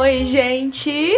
Oi, gente!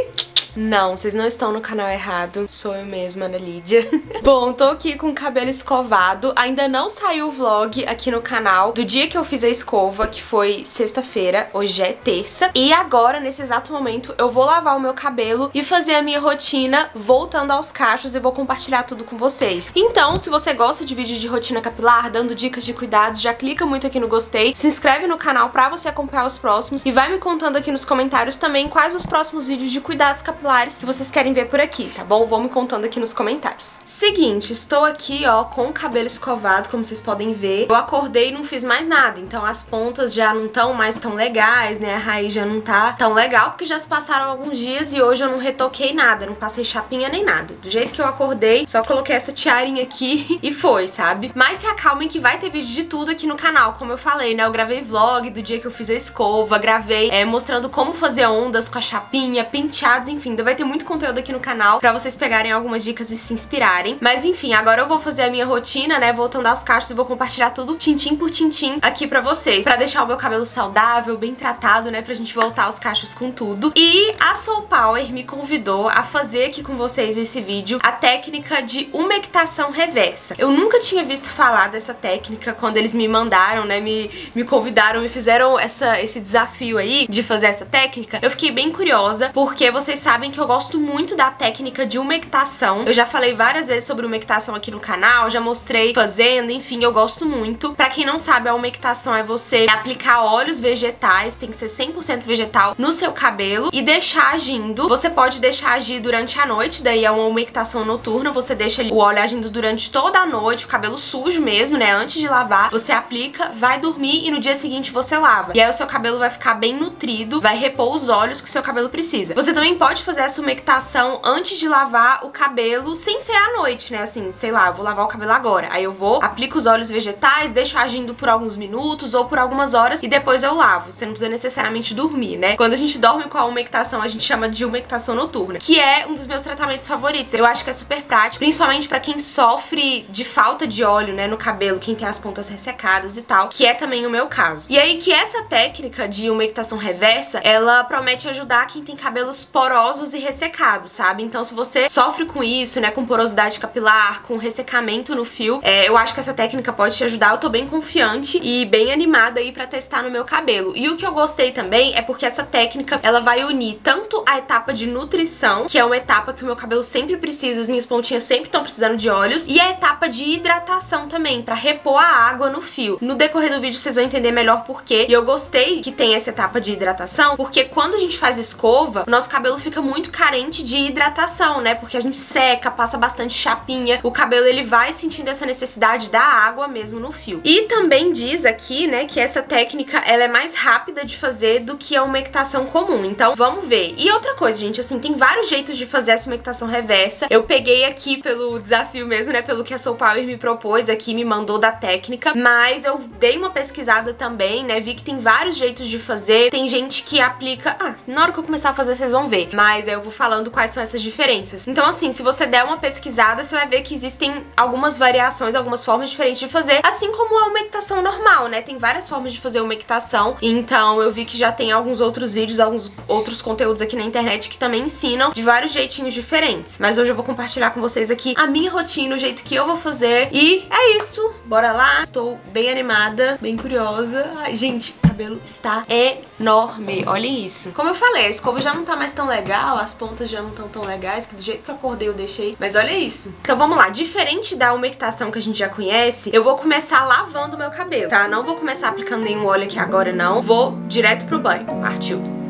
Não, vocês não estão no canal errado. Sou eu mesma, Ana Lídia. Bom, tô aqui com o cabelo escovado. Ainda não saiu o vlog aqui no canal do dia que eu fiz a escova, que foi sexta-feira. Hoje é terça. E agora, nesse exato momento, eu vou lavar o meu cabelo e fazer a minha rotina voltando aos cachos e vou compartilhar tudo com vocês. Então, se você gosta de vídeo de rotina capilar, dando dicas de cuidados, já clica muito aqui no gostei, se inscreve no canal pra você acompanhar os próximos e vai me contando aqui nos comentários também quais os próximos vídeos de cuidados capilares que vocês querem ver por aqui, tá bom? Vão me contando aqui nos comentários. Seguinte, estou aqui, ó, com o cabelo escovado, como vocês podem ver. Eu acordei e não fiz mais nada, então as pontas já não estão mais tão legais, né? A raiz já não tá tão legal, porque já se passaram alguns dias e hoje eu não retoquei nada, não passei chapinha nem nada. Do jeito que eu acordei, só coloquei essa tiarinha aqui e foi, sabe? Mas se acalmem que vai ter vídeo de tudo aqui no canal, como eu falei, né? Eu gravei vlog do dia que eu fiz a escova, gravei é, mostrando como fazer ondas com a chapinha, penteados, enfim, ainda vai ter muito conteúdo aqui no canal pra vocês pegarem algumas dicas e se inspirarem. Mas enfim, agora eu vou fazer a minha rotina, né, voltando aos cachos e vou compartilhar tudo tintim por tintim aqui pra vocês, pra deixar o meu cabelo saudável, bem tratado, né, pra gente voltar aos cachos com tudo. E a Soul Power me convidou a fazer aqui com vocês esse vídeo a técnica de umectação reversa. Eu nunca tinha visto falar dessa técnica quando eles me mandaram, né, me, me convidaram, me fizeram essa, esse desafio aí de fazer essa técnica. Eu fiquei bem curiosa, porque vocês sabem sabem que eu gosto muito da técnica de umectação. Eu já falei várias vezes sobre umectação aqui no canal, já mostrei fazendo, enfim, eu gosto muito. Pra quem não sabe, a umectação é você aplicar óleos vegetais, tem que ser 100% vegetal, no seu cabelo e deixar agindo. Você pode deixar agir durante a noite, daí é uma umectação noturna, você deixa o óleo agindo durante toda a noite, o cabelo sujo mesmo, né, antes de lavar, você aplica, vai dormir e no dia seguinte você lava. E aí o seu cabelo vai ficar bem nutrido, vai repor os óleos que o seu cabelo precisa. Você também pode fazer fazer essa umectação antes de lavar o cabelo, sem ser à noite, né? Assim, sei lá, vou lavar o cabelo agora. Aí eu vou, aplico os óleos vegetais, deixo agindo por alguns minutos ou por algumas horas e depois eu lavo. Você não precisa necessariamente dormir, né? Quando a gente dorme com a umectação, a gente chama de umectação noturna, que é um dos meus tratamentos favoritos. Eu acho que é super prático, principalmente pra quem sofre de falta de óleo, né, no cabelo, quem tem as pontas ressecadas e tal, que é também o meu caso. E aí que essa técnica de umectação reversa, ela promete ajudar quem tem cabelos porosos e ressecados, sabe? Então se você sofre com isso, né, com porosidade capilar, com ressecamento no fio, é, eu acho que essa técnica pode te ajudar. Eu tô bem confiante e bem animada aí pra testar no meu cabelo. E o que eu gostei também é porque essa técnica, ela vai unir tanto a etapa de nutrição, que é uma etapa que o meu cabelo sempre precisa, as minhas pontinhas sempre estão precisando de óleos, e a etapa de hidratação também, pra repor a água no fio. No decorrer do vídeo vocês vão entender melhor porquê. E eu gostei que tem essa etapa de hidratação, porque quando a gente faz escova, o nosso cabelo fica muito muito carente de hidratação, né? Porque a gente seca, passa bastante chapinha, o cabelo ele vai sentindo essa necessidade da água mesmo no fio. E também diz aqui, né, que essa técnica ela é mais rápida de fazer do que a umectação comum. Então, vamos ver. E outra coisa, gente, assim, tem vários jeitos de fazer essa umectação reversa. Eu peguei aqui pelo desafio mesmo, né, pelo que a Soul Power me propôs aqui, me mandou da técnica, mas eu dei uma pesquisada também, né, vi que tem vários jeitos de fazer. Tem gente que aplica... Ah, na hora que eu começar a fazer, vocês vão ver. Mas mas eu vou falando quais são essas diferenças. Então assim, se você der uma pesquisada, você vai ver que existem algumas variações, algumas formas diferentes de fazer, assim como a umectação normal, né? Tem várias formas de fazer umectação, então eu vi que já tem alguns outros vídeos, alguns outros conteúdos aqui na internet que também ensinam de vários jeitinhos diferentes. Mas hoje eu vou compartilhar com vocês aqui a minha rotina, o jeito que eu vou fazer. E é isso, bora lá. Estou bem animada, bem curiosa. Ai, gente, cabelo está enorme, olhem isso. Como eu falei, a escova já não tá mais tão legal, as pontas já não estão tão legais, que do jeito que eu acordei eu deixei. Mas olha isso. Então vamos lá, diferente da umectação que a gente já conhece, eu vou começar lavando o meu cabelo, tá? Não vou começar aplicando nenhum óleo aqui agora não, vou direto pro banho. Partiu.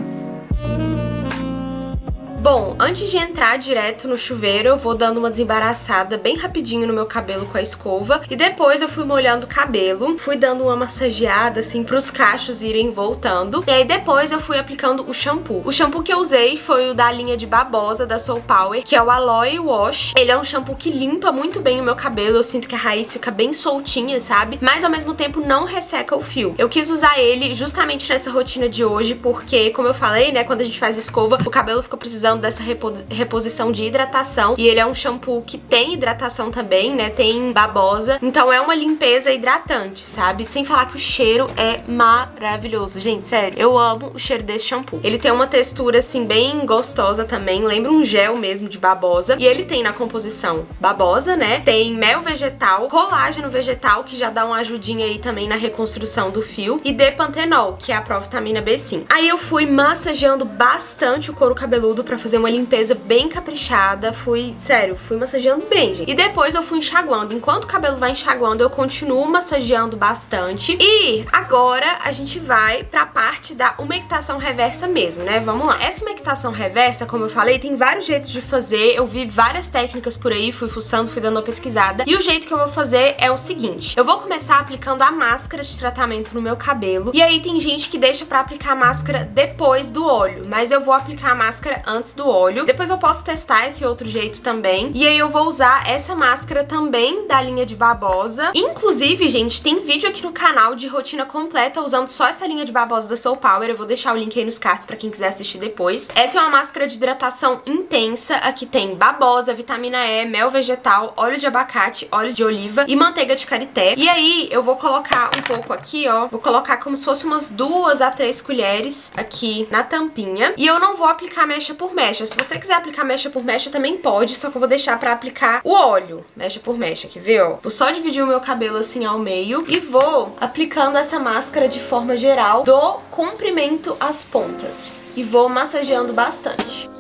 Bom, antes de entrar direto no chuveiro, eu vou dando uma desembaraçada bem rapidinho no meu cabelo com a escova. E depois eu fui molhando o cabelo, fui dando uma massageada, assim, pros cachos irem voltando. E aí depois eu fui aplicando o shampoo. O shampoo que eu usei foi o da linha de babosa da Soul Power, que é o Aloe Wash. Ele é um shampoo que limpa muito bem o meu cabelo, eu sinto que a raiz fica bem soltinha, sabe? Mas ao mesmo tempo não resseca o fio. Eu quis usar ele justamente nessa rotina de hoje, porque, como eu falei, né, quando a gente faz escova, o cabelo fica precisando dessa repo reposição de hidratação. E ele é um shampoo que tem hidratação também, né? Tem babosa. Então é uma limpeza hidratante, sabe? Sem falar que o cheiro é maravilhoso. Gente, sério, eu amo o cheiro desse shampoo. Ele tem uma textura, assim, bem gostosa também. Lembra um gel mesmo de babosa. E ele tem na composição babosa, né? Tem mel vegetal, colágeno vegetal, que já dá uma ajudinha aí também na reconstrução do fio. E depantenol, que é a provitamina B5. Aí eu fui massageando bastante o couro cabeludo pra fazer uma limpeza bem caprichada. Fui, sério, fui massageando bem, gente. E depois eu fui enxaguando. Enquanto o cabelo vai enxaguando, eu continuo massageando bastante. E agora a gente vai pra parte da umectação reversa mesmo, né? Vamos lá. Essa umectação reversa, como eu falei, tem vários jeitos de fazer. Eu vi várias técnicas por aí, fui fuçando, fui dando uma pesquisada. E o jeito que eu vou fazer é o seguinte. Eu vou começar aplicando a máscara de tratamento no meu cabelo. E aí tem gente que deixa pra aplicar a máscara depois do óleo. Mas eu vou aplicar a máscara antes do óleo. Depois eu posso testar esse outro jeito também. E aí eu vou usar essa máscara também da linha de babosa. Inclusive, gente, tem vídeo aqui no canal de rotina completa usando só essa linha de babosa da Soul Power. Eu vou deixar o link aí nos cards pra quem quiser assistir depois. Essa é uma máscara de hidratação intensa. Aqui tem babosa, vitamina E, mel vegetal, óleo de abacate, óleo de oliva e manteiga de karité. E aí eu vou colocar um pouco aqui, ó. Vou colocar como se fosse umas duas a três colheres aqui na tampinha. E eu não vou aplicar mecha por mecha. Se você quiser aplicar mecha por mecha também pode, só que eu vou deixar pra aplicar o óleo, mecha por mecha, quer ver, ó? Vou só dividir o meu cabelo assim ao meio e vou aplicando essa máscara de forma geral do comprimento às pontas. E vou massageando bastante.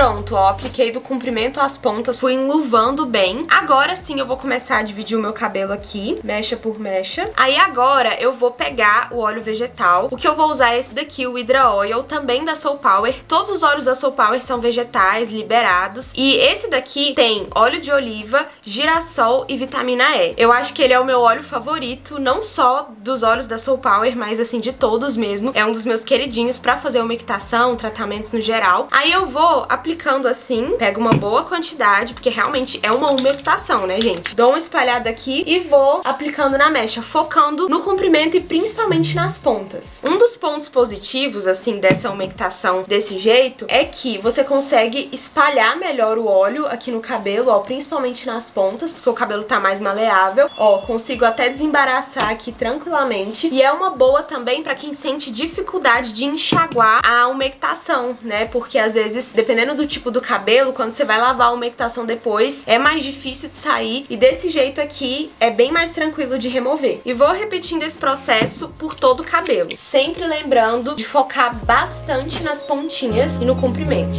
Pronto, ó, apliquei do comprimento às pontas, fui enluvando bem. Agora sim eu vou começar a dividir o meu cabelo aqui, mecha por mecha. Aí agora eu vou pegar o óleo vegetal. O que eu vou usar é esse daqui, o Hydra Oil, também da Soul Power. Todos os óleos da Soul Power são vegetais, liberados. E esse daqui tem óleo de oliva, girassol e vitamina E. Eu acho que ele é o meu óleo favorito, não só dos óleos da Soul Power, mas assim, de todos mesmo. É um dos meus queridinhos pra fazer umectação, tratamentos no geral. Aí eu vou aplicando assim, pego uma boa quantidade, porque realmente é uma umectação, né, gente? Dou uma espalhada aqui e vou aplicando na mecha, focando no comprimento e principalmente nas pontas. Um dos pontos positivos, assim, dessa umectação desse jeito é que você consegue espalhar melhor o óleo aqui no cabelo, ó, principalmente nas pontas, porque o cabelo tá mais maleável. Ó, consigo até desembaraçar aqui tranquilamente. E é uma boa também pra quem sente dificuldade de enxaguar a umectação, né? Porque às vezes, dependendo do tipo do cabelo, quando você vai lavar a umectação depois, é mais difícil de sair. E desse jeito aqui, é bem mais tranquilo de remover. E vou repetindo esse processo por todo o cabelo. Sempre lembrando de focar bastante nas pontinhas e no comprimento.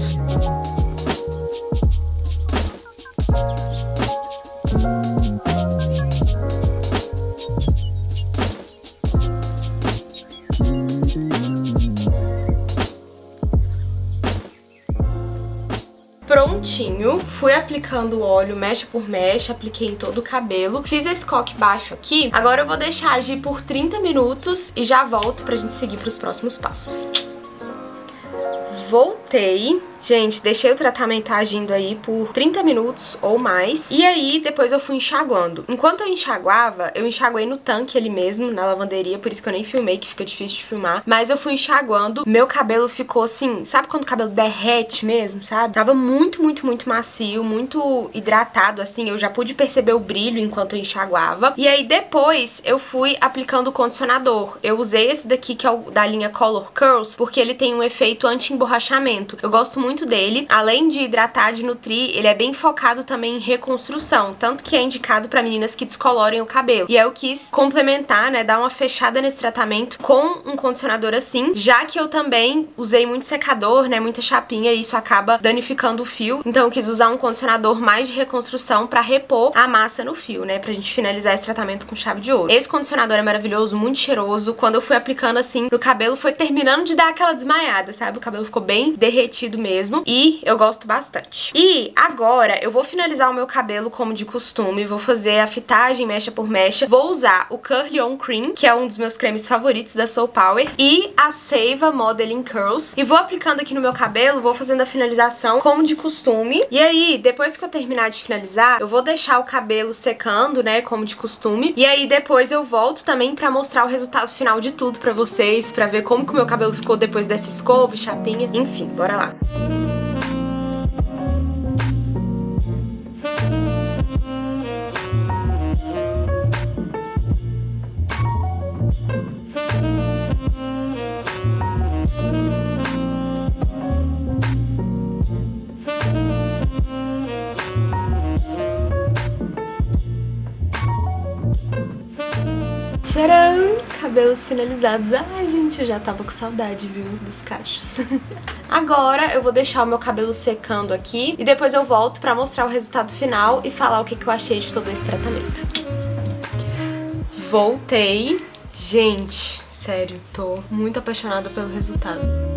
Fui aplicando o óleo mecha por mecha, apliquei em todo o cabelo. Fiz esse coque baixo aqui. Agora eu vou deixar agir por 30 minutos e já volto pra gente seguir pros próximos passos. Voltei. Gente, deixei o tratamento agindo aí por 30 minutos ou mais. E aí, depois eu fui enxaguando. Enquanto eu enxaguava, eu enxaguei no tanque ali mesmo, na lavanderia, por isso que eu nem filmei, que fica difícil de filmar. Mas eu fui enxaguando, meu cabelo ficou assim, sabe quando o cabelo derrete mesmo, sabe? Tava muito, muito, muito macio, muito hidratado, assim. Eu já pude perceber o brilho enquanto eu enxaguava. E aí, depois, eu fui aplicando o condicionador. Eu usei esse daqui, que é o da linha Color Curls, porque ele tem um efeito anti-emborrachamento. Eu gosto muito muito dele. Além de hidratar, de nutrir, ele é bem focado também em reconstrução, tanto que é indicado para meninas que descolorem o cabelo. E eu quis complementar, né, dar uma fechada nesse tratamento com um condicionador assim, já que eu também usei muito secador, né, muita chapinha e isso acaba danificando o fio. Então eu quis usar um condicionador mais de reconstrução para repor a massa no fio, né, pra gente finalizar esse tratamento com chave de ouro. Esse condicionador é maravilhoso, muito cheiroso. Quando eu fui aplicando assim no cabelo, foi terminando de dar aquela desmaiada, sabe? O cabelo ficou bem derretido mesmo mesmo. E eu gosto bastante. E agora eu vou finalizar o meu cabelo como de costume. Vou fazer a fitagem mecha por mecha. Vou usar o Curly On Cream, que é um dos meus cremes favoritos da Soul Power. E a Seiva Modeling Curls. E vou aplicando aqui no meu cabelo, vou fazendo a finalização como de costume. E aí, depois que eu terminar de finalizar, eu vou deixar o cabelo secando, né, como de costume. E aí depois eu volto também pra mostrar o resultado final de tudo pra vocês, pra ver como que o meu cabelo ficou depois dessa escova, chapinha, enfim, bora lá. Tcharam! Finalizados. Ai, gente, eu já tava com saudade, viu, dos cachos. Agora eu vou deixar o meu cabelo secando aqui e depois eu volto pra mostrar o resultado final e falar o que, que eu achei de todo esse tratamento. Voltei. Gente, sério, tô muito apaixonada pelo resultado.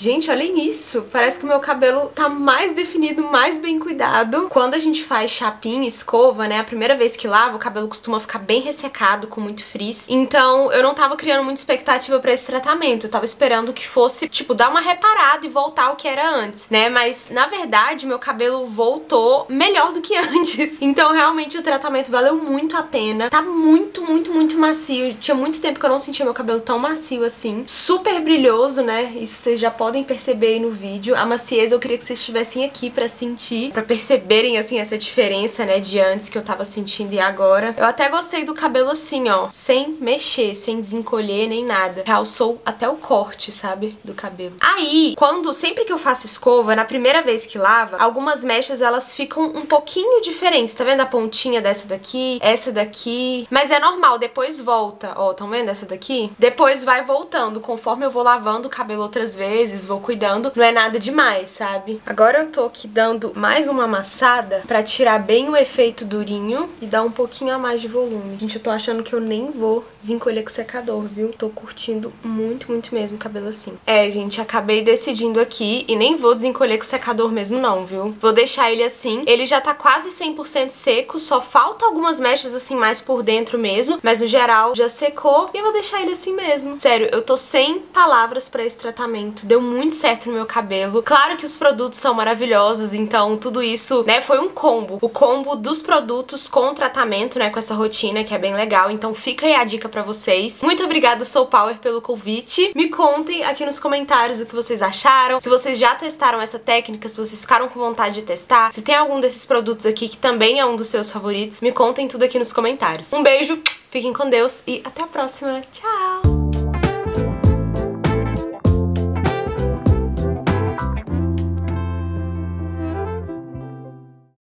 Gente, olhem isso. Parece que o meu cabelo tá mais definido, mais bem cuidado. Quando a gente faz chapinha, escova, né, a primeira vez que lava, o cabelo costuma ficar bem ressecado, com muito frizz. Então, eu não tava criando muita expectativa pra esse tratamento. Eu tava esperando que fosse, tipo, dar uma reparada e voltar ao que era antes, né? Mas, na verdade, meu cabelo voltou melhor do que antes. Então, realmente, o tratamento valeu muito a pena. Tá muito, muito, muito macio. Tinha muito tempo que eu não sentia meu cabelo tão macio assim. Super brilhoso, né? Isso vocês já podem podem perceber aí no vídeo. A maciez eu queria que vocês estivessem aqui pra sentir, pra perceberem, assim, essa diferença, né, de antes que eu tava sentindo e agora. Eu até gostei do cabelo assim, ó, sem mexer, sem desencolher nem nada. Realçou até o corte, sabe, do cabelo. Aí, quando, sempre que eu faço escova, na primeira vez que lava, algumas mechas, elas ficam um pouquinho diferentes. Tá vendo a pontinha dessa daqui, essa daqui? Mas é normal, depois volta. Ó, tão vendo essa daqui? Depois vai voltando, conforme eu vou lavando o cabelo outras vezes, vezes, vou cuidando, não é nada demais, sabe? Agora eu tô aqui dando mais uma amassada pra tirar bem o efeito durinho e dar um pouquinho a mais de volume. Gente, eu tô achando que eu nem vou desencolher com o secador, viu? Tô curtindo muito, muito mesmo o cabelo assim. É, gente, acabei decidindo aqui e nem vou desencolher com o secador mesmo não, viu? Vou deixar ele assim. Ele já tá quase 100% seco, só falta algumas mechas assim mais por dentro mesmo, mas no geral já secou e eu vou deixar ele assim mesmo. Sério, eu tô sem palavras pra esse tratamento. Deu muito certo no meu cabelo. Claro que os produtos são maravilhosos, então tudo isso, né, foi um combo. O combo dos produtos com o tratamento, né, com essa rotina, que é bem legal. Então fica aí a dica pra vocês. Muito obrigada, Soul Power, pelo convite. Me contem aqui nos comentários o que vocês acharam, se vocês já testaram essa técnica, se vocês ficaram com vontade de testar, se tem algum desses produtos aqui que também é um dos seus favoritos, me contem tudo aqui nos comentários. Um beijo, fiquem com Deus e até a próxima. Tchau!